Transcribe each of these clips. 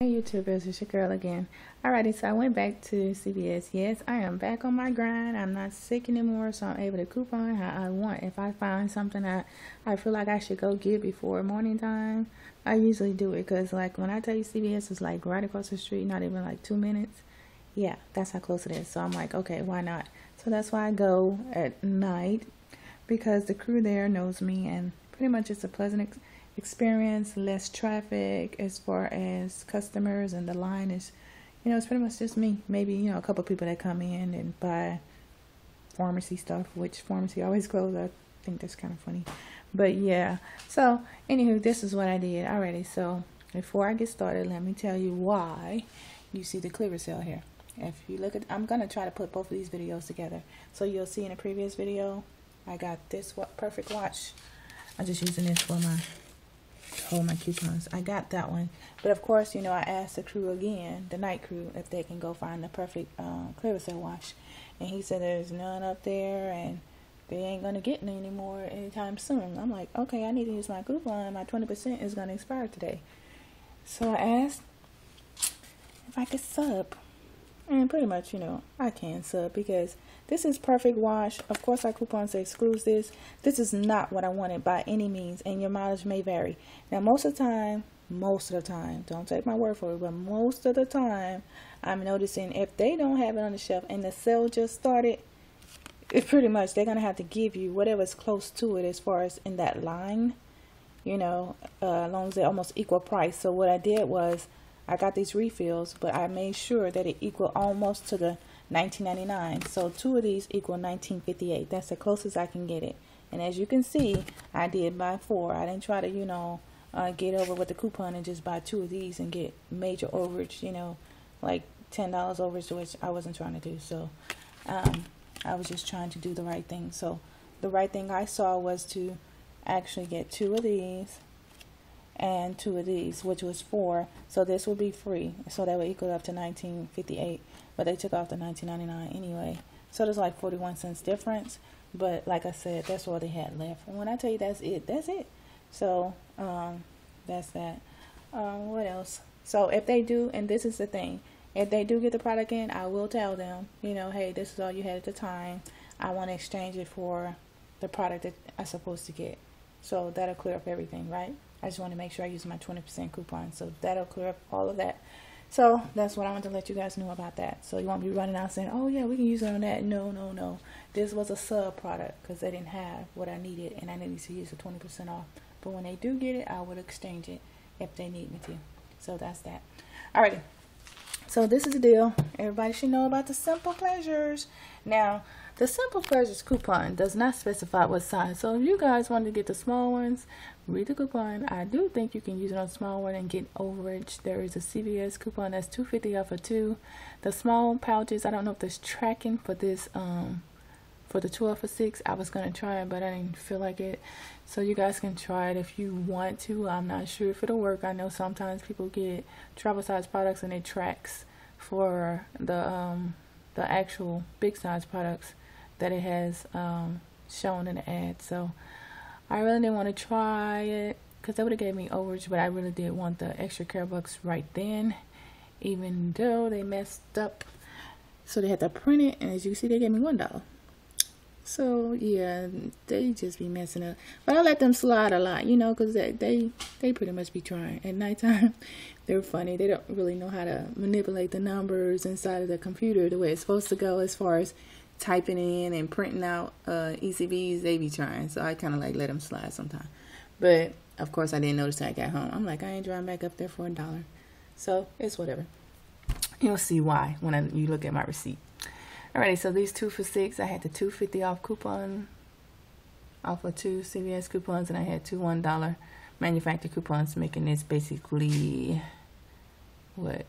Hey YouTubers, it's your girl again. Alrighty, so I went back to CVS. Yes, I am back on my grind. I'm not sick anymore, so I'm able to coupon how I want. If I find something that I feel like I should go get before morning time, I usually do it. Because, like, when I tell you CVS is like right across the street, not even like two minutes, yeah, that's how close it is. So I'm like, okay, why not? So that's why I go at night because the crew there knows me and pretty much it's a pleasant experience experience, less traffic as far as customers, and the line is, you know, it's pretty much just me. Maybe, you know, a couple people that come in and buy pharmacy stuff, which pharmacy always closed. I think that's kind of funny. But yeah, so anywho, this is what I did already. So before I get started, let me tell you why you see the Clearasil here. If you look at, I'm going to try to put both of these videos together. So you'll see in the previous video, I got this perfect watch. I'm just using this for my hold my coupons. I got that one. But of course, you know, I asked the crew again, the night crew, if they can go find the perfect um, Clearasil wash. And he said there's none up there and they ain't going to get any anymore anytime soon. I'm like, okay, I need to use my coupon. My 20% is going to expire today. So I asked if I could sub. And pretty much, you know, I can sub because this is perfect wash. Of course, our coupons excludes this. This is not what I wanted by any means, and your mileage may vary. Now, most of the time, most of the time, don't take my word for it, but most of the time, I'm noticing if they don't have it on the shelf and the sale just started, it's pretty much they're gonna have to give you whatever's close to it as far as in that line, you know, uh, as long as they're almost equal price. So what I did was I got these refills, but I made sure that it equal almost to the 19.99. So two of these equal 19.58. That's the closest I can get it. And as you can see, I did buy four. I didn't try to, you know, uh, get over with the coupon and just buy two of these and get major overage, you know, like $10 overage, which I wasn't trying to do. So um, I was just trying to do the right thing. So the right thing I saw was to actually get two of these and two of these, which was four. So this would be free. So that would equal up to 1958. But they took off the 19.99 anyway. So there's like 41 cents difference. But like I said, that's all they had left. And when I tell you that's it, that's it. So um, that's that. Um, what else? So if they do, and this is the thing, if they do get the product in, I will tell them, you know, hey, this is all you had at the time. I want to exchange it for the product that I'm supposed to get. So that'll clear up everything, right? I just want to make sure I use my 20% coupon. So that'll clear up all of that. So that's what I want to let you guys know about that. So you won't be running out saying, oh, yeah, we can use it on that. No, no, no. This was a sub product because they didn't have what I needed and I needed to use the 20% off. But when they do get it, I would exchange it if they need me to. So that's that. Alrighty. So this is the deal. Everybody should know about the simple pleasures. Now, the Simple Pleasures coupon does not specify what size. So if you guys want to get the small ones, read the coupon. I do think you can use it on small one and get overage. There is a CVS coupon that's 250 off for two. The small pouches, I don't know if there's tracking for this um for the 12 for 6 I was going to try it but I didn't feel like it so you guys can try it if you want to I'm not sure if it'll work I know sometimes people get travel size products and it tracks for the um the actual big size products that it has um, shown in the ad. So I really didn't want to try it because that would have gave me overage, but I really did want the extra care bucks right then, even though they messed up. So they had to print it, and as you see, they gave me one dollar. So yeah, they just be messing up. But I let them slide a lot, you know, because they, they they pretty much be trying. At nighttime, they're funny. They don't really know how to manipulate the numbers inside of the computer the way it's supposed to go as far as typing in and printing out uh, ECBs, they be trying. So I kind of like let them slide sometimes. But of course, I didn't notice I got home. I'm like, I ain't driving back up there for a dollar. So it's whatever. You'll see why when I, you look at my receipt. Alrighty, so these two for six, I had the 250 off coupon, off of two CVS coupons, and I had two one dollar manufacturer coupons, making this basically what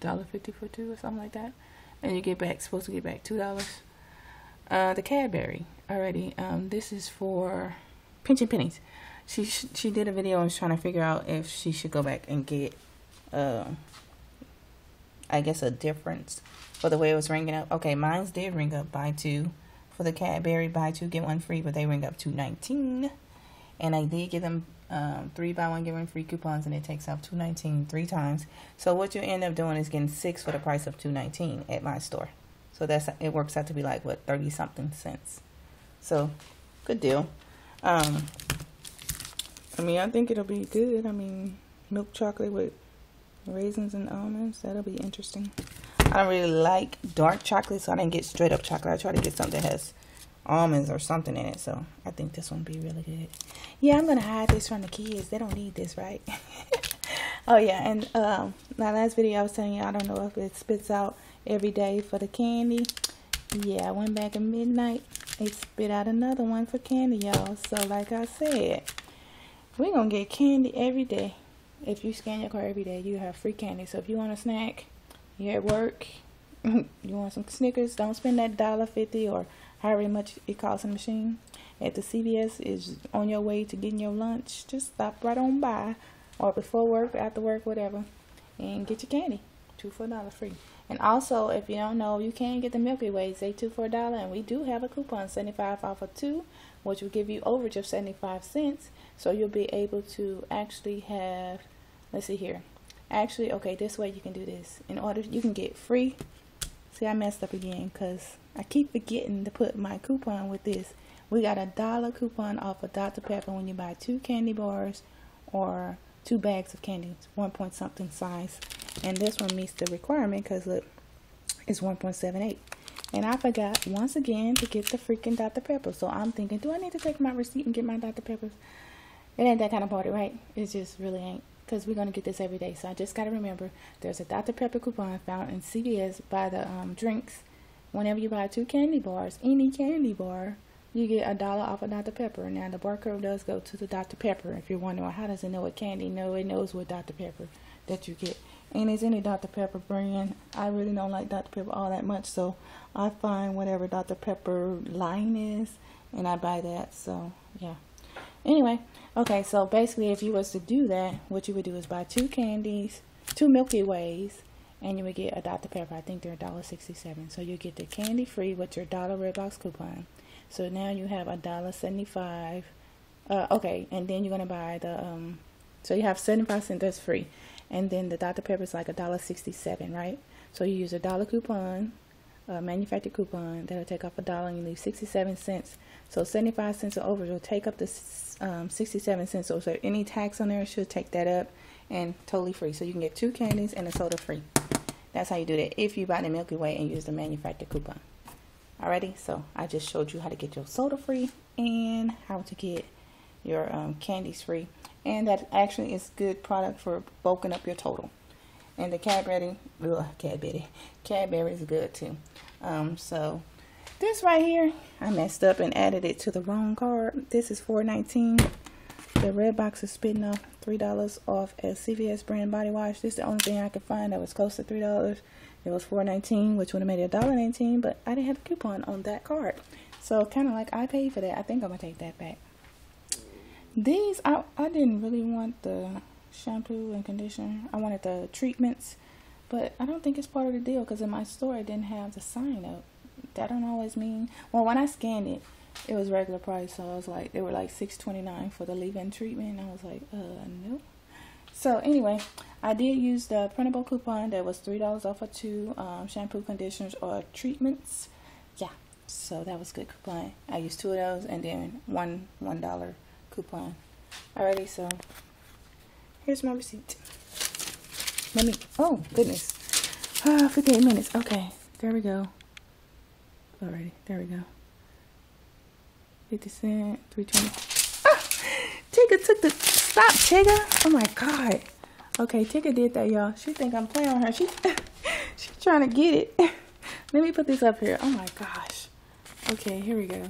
dollar fifty for two or something like that and you get back supposed to get back two dollars. Uh, the Cadbury already. Um, this is for pinching pennies. She she did a video and was trying to figure out if she should go back and get, uh, I guess a difference for the way it was ringing up. Okay, mine's did ring up buy two for the Cadbury buy two get one free, but they ring up two nineteen, and I did give them um, three buy one get one free coupons, and it takes off 219 three times. So what you end up doing is getting six for the price of two nineteen at my store. So that's it works out to be like what thirty something cents. So good deal. Um, I mean, I think it'll be good. I mean, milk chocolate with raisins and almonds. That'll be interesting. I don't really like dark chocolate, so I didn't get straight up chocolate. I tried to get something that has almonds or something in it. So I think this one be really good. Yeah, I'm going to hide this from the kids. They don't need this, right? oh, yeah. And um, my last video, I was telling you, I don't know if it spits out every day for the candy. Yeah, I went back at midnight. It spit out another one for candy, y'all. So like I said, we're going to get candy every day. If you scan your card every day, you have free candy. So if you want a snack, you're at work, you want some Snickers, don't spend that dollar fifty or however much it costs the machine. At the CVS is on your way to getting your lunch, just stop right on by or before work, after work, whatever, and get your candy. Two for a dollar free. And also, if you don't know, you can get the Milky Ways. They two for a dollar, and we do have a coupon, 75 off of two, which will give you overage of 75 cents. So you'll be able to actually have, let's see here. Actually, okay, this way you can do this. In order, you can get free. See, I messed up again because I keep forgetting to put my coupon with this. We got a dollar coupon off of Dr. Pepper when you buy two candy bars or two bags of candy. One point something size. And this one meets the requirement because look, it's 1.78. And I forgot once again to get the freaking Dr. Pepper. So I'm thinking, do I need to take my receipt and get my Dr. Peppers? It ain't that kind of party, right? It just really ain't. Because we're going to get this every day. So I just got to remember there's a Dr. Pepper coupon found in CVS by the um, drinks Whenever you buy two candy bars, any candy bar, you get a dollar off of Dr. Pepper. Now the barcode does go to the Dr. Pepper. If you're wondering how does it know what candy? No, it knows what Dr. Pepper that you get. And it's any Dr. Pepper brand. I really don't like Dr. Pepper all that much, so I find whatever Dr. Pepper line is, and I buy that. So yeah. Anyway, okay. So basically, if you was to do that, what you would do is buy two candies, two Milky Ways, and you would get a Dr. Pepper. I think they're $1.67. So you get the candy free with your dollar Redbox coupon. So now you have a dollar seventy-five. Uh, okay, and then you're gonna buy the um. So you have seventy-five cents that's free, and then the Dr. Pepper is like a dollar sixty-seven, right? So you use a dollar coupon, a manufactured coupon that'll take off a dollar, and leave sixty-seven cents. So seventy-five cents or over will take up the um, sixty-seven cents. So, if so any tax on there should take that up, and totally free. So you can get two candies and a soda free. That's how you do that if you buy the Milky Way and use the manufactured coupon. Alrighty, so I just showed you how to get your soda free and how to get your um, candies free. And that actually is good product for bulking up your total. And the Cadbury, ugh, Cadbury, Cadbury is good too. Um, so this right here, I messed up and added it to the wrong card. This is 4.19. The red box is spitting off $3 off at CVS brand body wash. This is the only thing I could find that was close to $3. It was $4.19, which would have made it $1.19, but I didn't have a coupon on that card. So kind of like I paid for that. I think I'm to take that back. These, I, I didn't really want the shampoo and conditioner. I wanted the treatments, but I don't think it's part of the deal because in my store it didn't have the sign up. That don't always mean, well, when I scanned it, it was regular price. So I was like, they were like six twenty nine for the leave-in treatment. I was like, uh, no. So anyway, I did use the printable coupon that was three dollars off of two um, shampoo, conditioners, or treatments. Yeah, so that was good coupon. I used two of those and then one one dollar coupon. Alrighty, so here's my receipt. Let me. Oh goodness. Ah, 58 minutes. Okay, there we go. Alrighty, there we go. 50 cent, 320. Ah, Tigger took the, stop Tigger. Oh my God. Okay, Tigger did that, y'all. She think I'm playing on her. She, she's trying to get it. Let me put this up here. Oh my gosh. Okay, here we go.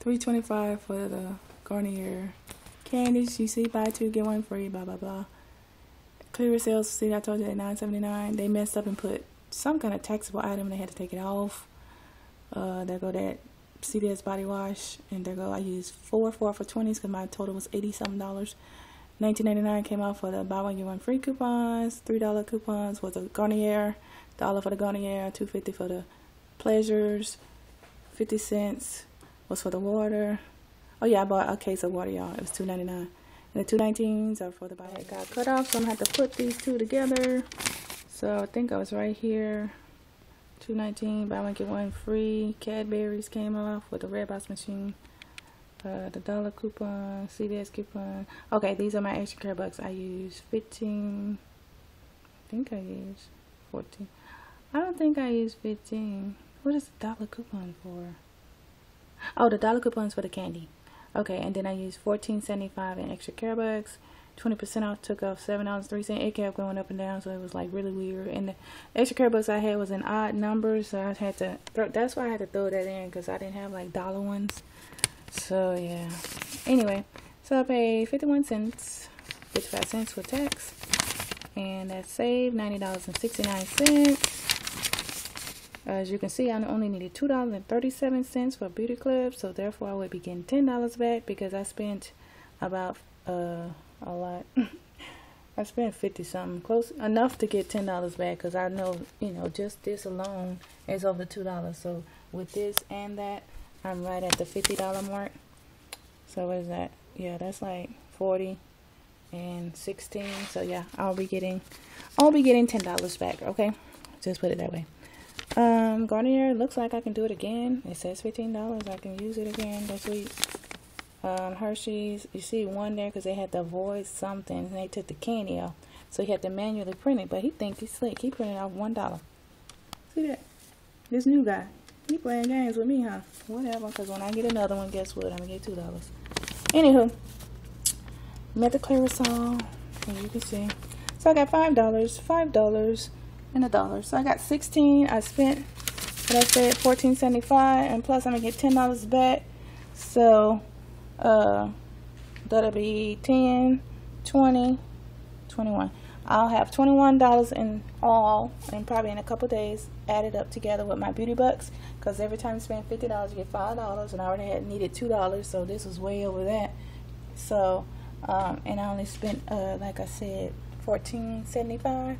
325 for the Garnier candies. You see, buy two, get one free, blah, blah, blah. Clearasils, see, I told you at 9.79. They messed up and put some kind of taxable item. And they had to take it off. Uh, there go that CVS body wash, and there go I used four four for twenties because my total was eighty something dollars. 19.99 came out for the buy one get one free coupons. Three dollar coupons was a Garnier, dollar for the Garnier, two fifty for the Pleasures, fifty cents was for the water. Oh yeah, I bought a case of water, y'all. It was two ninety nine. And the two nineteens are for the bottle. It got cut off, so I'm gonna have to put these two together. So I think I was right here. 219 buy one get one free cadbury's came off with the Redbox machine uh, the dollar coupon cvs coupon okay these are my extra care bucks i use 15 i think i use 14 i don't think i use 15 what is the dollar coupon for oh the dollar coupons for the candy okay and then i used 14.75 in extra care bucks 20% off took off $7.03. It kept going up and down, so it was like really weird. And the extra care bucks I had was in odd numbers, so I had to throw, that's why I had to throw that in because I didn't have like dollar ones. So yeah. Anyway, so I paid 51 cents, 55 cents with tax, and that saved $90.69. As you can see, I only needed $2.37 for beauty Club, so therefore I would be getting $10 back because I spent about uh a lot. I spent 50 something, close enough to get $10 back because I know, you know, just this alone is over $2. So with this and that, I'm right at the $50 mark. So what is that? Yeah, that's like 40 and 16. So yeah, I'll be getting, I'll be getting $10 back. Okay. Just put it that way. Um, Garnier looks like I can do it again. It says $15. I can use it again this week um, Hershey's. You see one there because they had to avoid something. And they took the candy off. So he had to manually print it. But he think he's slick. He printed off $1. See that? This new guy. He playing games with me, huh? Whatever. Because when I get another one, guess what? I'm going to get $2. Anywho. Metaclarasol. As you can see. So I got $5. $5 and a dollar. So I got 16 I spent, what I said, 14.75 and plus I'm to get $10 back. So uh, that'll be 10 20 21 I'll have $21 in all and probably in a couple days added up together with my beauty bucks because every time you spend $50 you get $5 and I already had needed $2 so this was way over that so um, and I only spent uh, like I said 14.75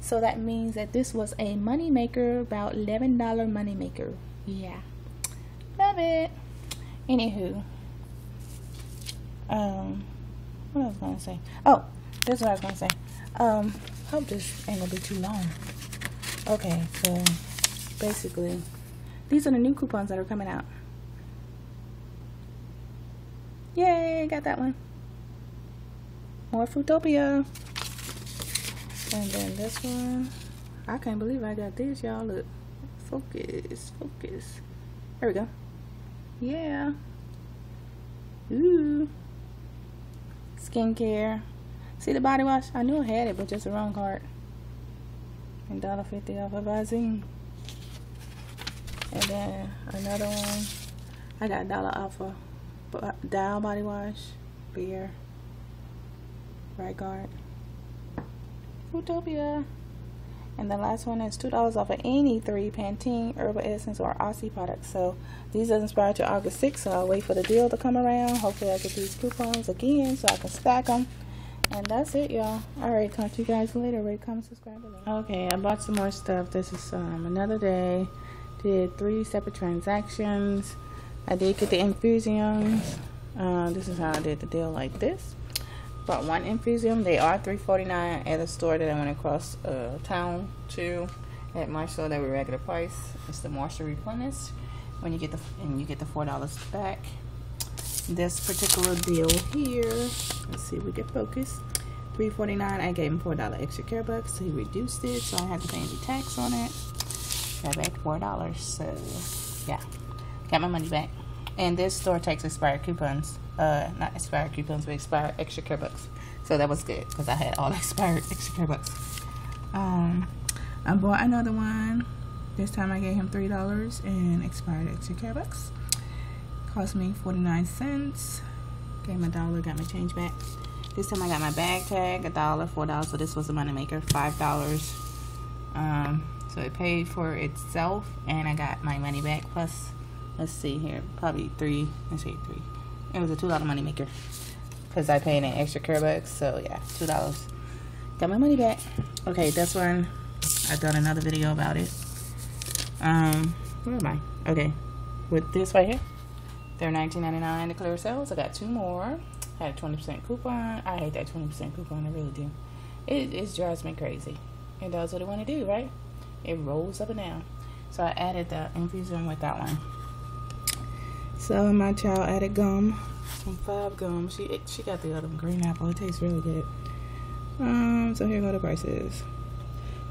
so that means that this was a money maker about $11 money maker yeah love it anywho um, what I was gonna say? Oh, this is what I was gonna say. Um, hope this ain't gonna be too long. Okay, so basically, these are the new coupons that are coming out. Yay, got that one. More Fruitopia. And then this one. I can't believe I got this, y'all. Look. Focus, focus. There we go. Yeah. Ooh skincare. See the body wash? I knew I had it, but just the wrong card. And $1.50 off of Visine. And then another one. I got dollar off of uh, Dial Body Wash, Beer, Right Guard, Utopia. And the last one is $2 off of any three Pantene Herbal Essence or Aussie products. So these doesn't to August 6th, so I'll wait for the deal to come around. Hopefully I get these coupons again so I can stack them. And that's it, y'all. Alright, talk to you guys later. Rate, comment, subscribe. Okay, I bought some more stuff. This is um, another day. Did three separate transactions. I did get the infusions. Uh, this is how I did the deal like this bought one infusion. They are three forty nine at a store that I went across uh, town to at store. They were regular price. It's the Moisture Replenish. When you get the and you get the four dollars back. This particular deal here. Let's see if we get forty nine. I gave him four dollar extra care bucks. So he reduced it, so I had to pay any tax on it. Got back four dollars. So yeah, got my money back. And this store takes expired coupons uh, not expired coupons, but expired extra care bucks. So that was good because I had all expired extra care bucks. Um, I bought another one. This time I gave him three dollars and expired extra care bucks. Cost me 49 cents. Gave him a dollar, got my change back. This time I got my bag tag, a dollar, four dollars. So this was a money maker, five dollars. Um, so it paid for itself, and I got my money back. Plus, let's see here, probably three. Let's see, three, it was a two dollar money maker because I paid an extra care bucks. So yeah, two dollars. Got my money back. Okay, this one I've done another video about it. Um, where am I? Okay, with this right here, They're $19.99 to Clearasils. I got two more. I had a 20% coupon. I hate that 20% coupon. I really do. It, it drives me crazy. It does what it want to do, right? It rolls up and down. So I added the infusion with that one. So my child added gum, some five gum. She she got the other one, green apple. It tastes really good. Um, so here go the prices.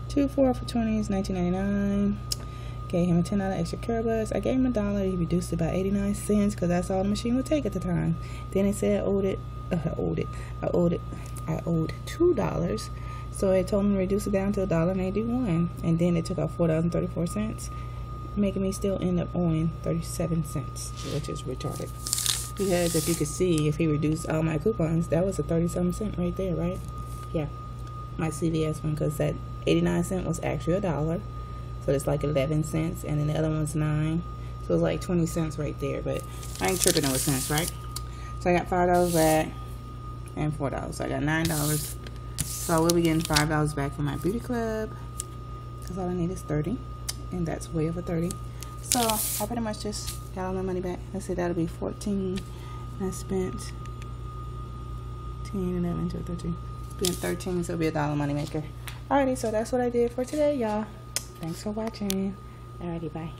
Two four for twenty is nineteen ninety nine. Gave him a ten dollar extra care bucks. I gave him a dollar. He reduced it by eighty nine cents because that's all the machine would take at the time. Then it said I owed it. Uh, I owed it. I owed it. I owed two dollars. So it told me to reduce it down to a dollar and eighty one. And then it took out four dollars and thirty four cents making me still end up owing 37 cents, which is retarded. Because if you could see, if he reduced all my coupons, that was a 37 cent right there, right? Yeah, my CVS one, because that 89 cent was actually a dollar. So it's like 11 cents, and then the other one's 9. So it's like 20 cents right there, but I ain't tripping over cents, right? So I got $5 back and $4. So I got $9. So I will be getting $5 back from my beauty club because all I need is 30 and that's way over 30 so I pretty much just got all my money back. I said that'll be 14 I spent 10 11 12 13 spent 13 so it'll be a dollar money maker. Alrighty so that's what I did for today y'all. Thanks for watching. Alrighty bye